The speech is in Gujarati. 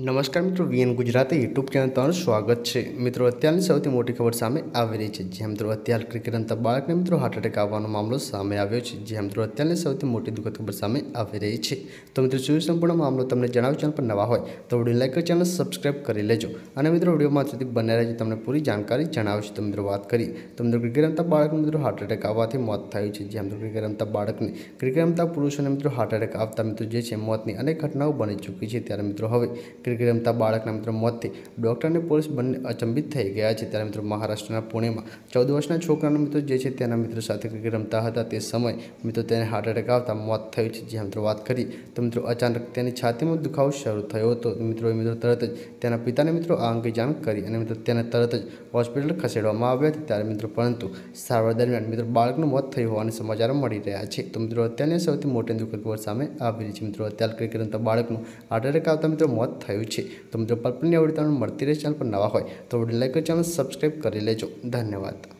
નમસ્કાર મિત્રો, વીએન ગુજરાતી યુટ્યુબ ચેનલ તમારું સ્વાગત છે. મિત્રો, અત્યારની સૌથી મોટી ખબર સામે આવી રહી છે. જે મિત્રો, અત્યાર ક્રિકેટ રમતા બાળકને મિત્રો હાર્ટ એટેક આવવાનો મામલો સામે આવ્યો છે. જે મિત્રો, અત્યારની સૌથી મોટી દુઃખદ ખબર સામે આવી રહી છે. તો મિત્રો શું સંપૂર્ણ મામલો તમને જણાવ ચેનલ પર નવા હોય, તો વીડિયો લાઈક ચેનલ સબસ્ક્રાઇબ કરી લેજો. અને મિત્રો વિડીયોમાં સુધી બને રહેજો, તમને પૂરી જાણકારી જણાવશે. તો મિત્રો, વાત કરી તો મિત્રો ક્રિકેટ રમતા બાળકને મિત્રો હાર્ટ એટેક આવવાથી મોત થયું છે. જે મિત્રો ક્રિકેટ રમતા બાળકને ક્રિકેટ રમતા પુરુષોને મિત્રો હાર્ટ એટેક આવતા મિત્રો જે છે, મોતની અનેક ઘટનાઓ બની ચૂકી છે. ત્યારે મિત્રો, હવે ક્રિકેટ રમતા બાળકના મિત્રો મોતથી ડૉક્ટર અને પોલીસ બંને અચંબિત થઈ ગયા છે. ત્યારે મિત્રો મહારાષ્ટ્રના પુણેમાં ચૌદ વર્ષના છોકરાના મિત્રો જે છે તેના મિત્રો સાથે ક્રિકેટ રમતા હતા. તે સમય મિત્રો તેને હાર્ટ એટેક આવતા મોત થયું છે. જે મિત્રો વાત કરી તો મિત્રો અચાનક તેની છાતીમાં દુખાવો શરૂ થયો હતો. મિત્રો મિત્રો તરત જ તેના પિતાને મિત્રો આ અંગે જાણ કરી અને મિત્રો તેને તરત જ હોસ્પિટલ ખસેડવામાં આવ્યા હતા. ત્યારે મિત્રો પરંતુ સારવાર દરમિયાન મિત્રો બાળકનું મોત થયું હોવાના સમાચાર મળી રહ્યા છે. તો મિત્રો અત્યારની સૌથી મોટી દુઃખદ ખબર સામે આવી રહી છે. મિત્રો અત્યારે ક્રિકેટ રમતા બાળકનું હાર્ટ એટેક આવતા મિત્રો મોત થયું છે. તો મિત્રો પલ્પની આવડી મળતી રહે ચેનલ પર નવા હોય તો લાઈક ચેનલ સબસ્ક્રાઈબ કરી લેજો. ધન્યવાદ.